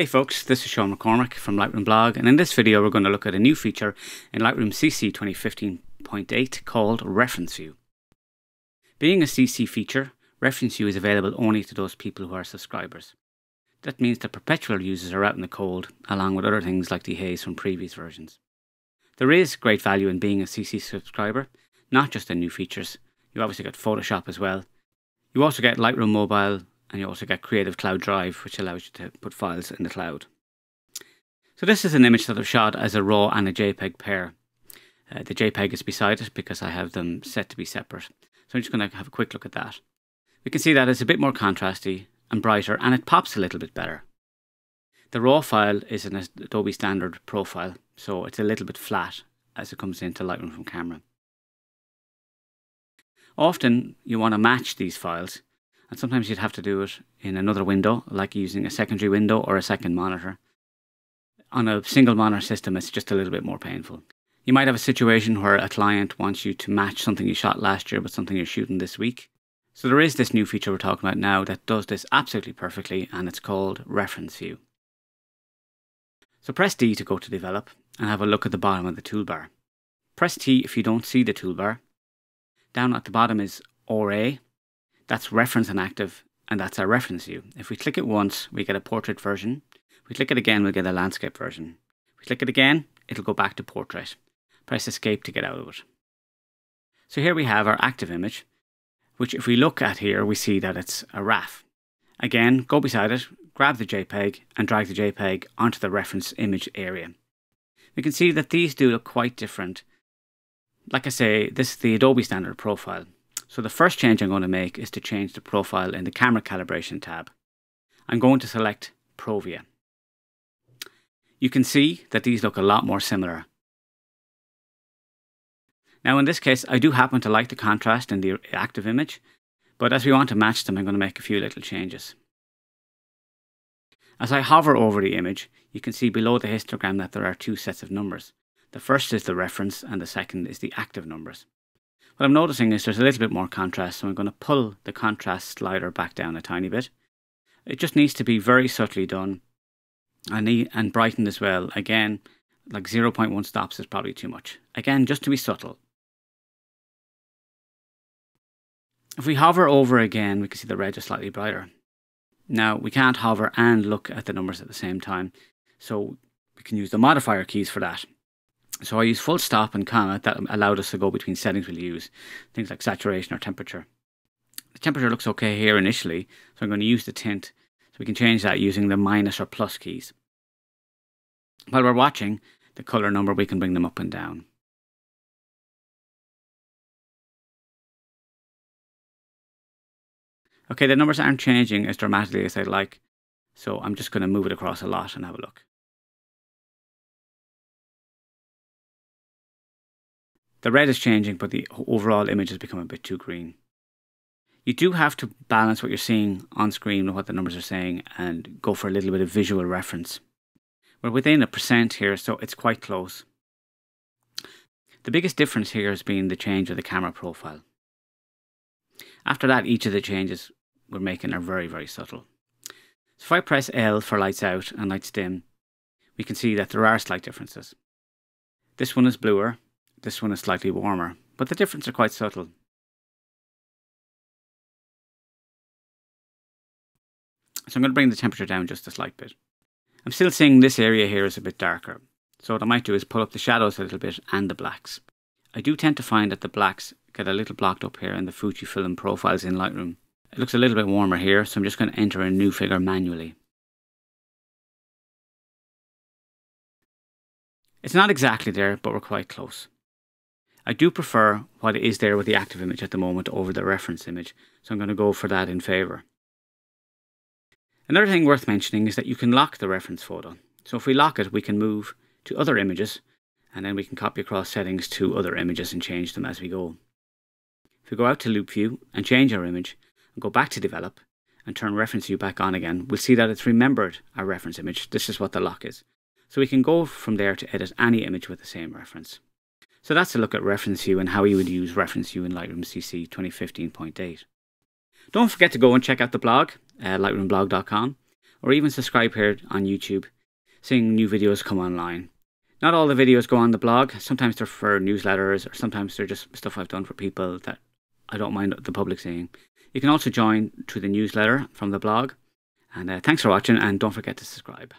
Hey folks, this is Sean McCormack from Lightroom Blog and in this video we're going to look at a new feature in Lightroom CC 2015.8 called Reference View. Being a CC feature, Reference View is available only to those people who are subscribers. That means that perpetual users are out in the cold along with other things like Dehaze from previous versions. There is great value in being a CC subscriber, not just in new features. You obviously get Photoshop as well. You also get Lightroom Mobile and you also get Creative Cloud Drive, which allows you to put files in the cloud. So this is an image that I've shot as a RAW and a JPEG pair. Uh, the JPEG is beside it because I have them set to be separate. So I'm just going to have a quick look at that. We can see that it's a bit more contrasty and brighter and it pops a little bit better. The RAW file is an Adobe Standard profile, so it's a little bit flat as it comes into Lightroom from camera. Often you want to match these files and sometimes you'd have to do it in another window, like using a secondary window or a second monitor. On a single monitor system, it's just a little bit more painful. You might have a situation where a client wants you to match something you shot last year with something you're shooting this week. So there is this new feature we're talking about now that does this absolutely perfectly, and it's called Reference View. So press D to go to Develop and have a look at the bottom of the toolbar. Press T if you don't see the toolbar. Down at the bottom is RA, that's reference and active, and that's our reference view. If we click it once, we get a portrait version. If we click it again, we'll get a landscape version. If we click it again, it'll go back to portrait. Press escape to get out of it. So here we have our active image, which if we look at here, we see that it's a RAF. Again, go beside it, grab the JPEG and drag the JPEG onto the reference image area. We can see that these do look quite different. Like I say, this is the Adobe standard profile. So the first change I'm going to make is to change the profile in the camera calibration tab. I'm going to select Provia. You can see that these look a lot more similar. Now in this case, I do happen to like the contrast in the active image, but as we want to match them, I'm going to make a few little changes. As I hover over the image, you can see below the histogram that there are two sets of numbers. The first is the reference and the second is the active numbers. What I'm noticing is there's a little bit more contrast, so I'm going to pull the contrast slider back down a tiny bit. It just needs to be very subtly done and, and brightened as well. Again, like 0.1 stops is probably too much. Again, just to be subtle. If we hover over again, we can see the red is slightly brighter. Now, we can't hover and look at the numbers at the same time, so we can use the modifier keys for that. So I use full stop and comma that allowed us to go between settings we'll use, things like saturation or temperature. The temperature looks okay here initially, so I'm going to use the tint. So we can change that using the minus or plus keys. While we're watching the color number, we can bring them up and down. Okay, the numbers aren't changing as dramatically as I'd like, so I'm just going to move it across a lot and have a look. The red is changing, but the overall image has become a bit too green. You do have to balance what you're seeing on screen with what the numbers are saying and go for a little bit of visual reference. We're within a percent here, so it's quite close. The biggest difference here has been the change of the camera profile. After that, each of the changes we're making are very, very subtle. So if I press L for lights out and lights dim, we can see that there are slight differences. This one is bluer this one is slightly warmer, but the difference are quite subtle. So I'm going to bring the temperature down just a slight bit. I'm still seeing this area here is a bit darker. So what I might do is pull up the shadows a little bit and the blacks. I do tend to find that the blacks get a little blocked up here in the Fujifilm profiles in Lightroom. It looks a little bit warmer here, so I'm just going to enter a new figure manually. It's not exactly there, but we're quite close. I do prefer what is there with the active image at the moment over the reference image, so I'm going to go for that in favour. Another thing worth mentioning is that you can lock the reference photo. So if we lock it, we can move to other images, and then we can copy across settings to other images and change them as we go. If we go out to Loupe View and change our image, and go back to Develop, and turn Reference View back on again, we'll see that it's remembered our reference image. This is what the lock is. So we can go from there to edit any image with the same reference. So that's a look at Reference View and how you would use Reference View in Lightroom CC 2015.8. Don't forget to go and check out the blog, uh, lightroomblog.com. or even subscribe here on YouTube, seeing new videos come online. Not all the videos go on the blog. Sometimes they're for newsletters, or sometimes they're just stuff I've done for people that I don't mind the public seeing. You can also join to the newsletter from the blog. And uh, thanks for watching, and don't forget to subscribe.